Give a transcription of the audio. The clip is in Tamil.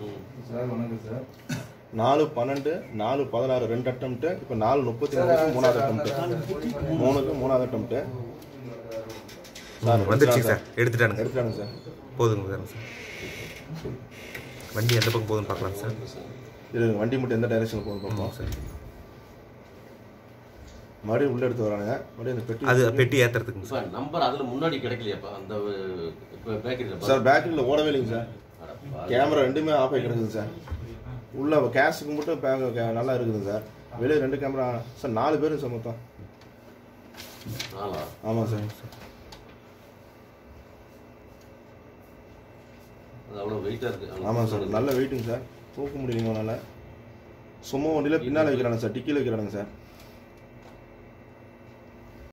சார் வணக்கம் சார். நாலு பன்னெண்டு நாலு பதினாறு ரெண்டு அட்டம்ப்ட்டு இப்போ நாலு முப்பத்தி மூணுக்கு மூணாவது அட்டம்ப்ட்டு மூணுக்கு மூணாவது அட்டம்ப்ட்டு சார் வந்துருச்சுங்க சார்? எடுத்துட்டானுங்க. எடுத்துட்டானுங்க சார். போதுங்க சார். வண்டி எந்த பக்கம் போகுதுன்னு பார்க்கலாம் சார். இது வண்டி மட்டும் எந்த டைரக்ஷனில் போகுது பார்ப்போம். சார். மறுபடியும் உள்ள எடுத்து வரானுங்க. மறுபடியும் அந்த பெட்டி அது பெட்டி ஏற்றுறதுக்குங்க சார். நம்பர் அதுல முன்னாடி கிடைக்கலையாப்பா? அந்த இப்போ பேக்கரியில் சார் பேக்கில் ஓடவே இல்லைங்க சார். கேமரா ரெண்டுமே ஆஃப் ஆகி கிடக்குது சார் உள்ள கேஷுக்கு மட்டும் நல்லா இருக்குது சார் வெளியே ரெண்டு கேமரா சார் நாலு பேரும் சார் மொத்தம். ஆமாம் சார் ஆமாம் சார் நல்ல வெயிட்டுங்க சார் தூக்க முடியலைங்க அவனால சும்மா வண்டியில் பின்னால் வைக்கிறானுங்க சார் டிக்கியில் வைக்கிறானுங்க சார்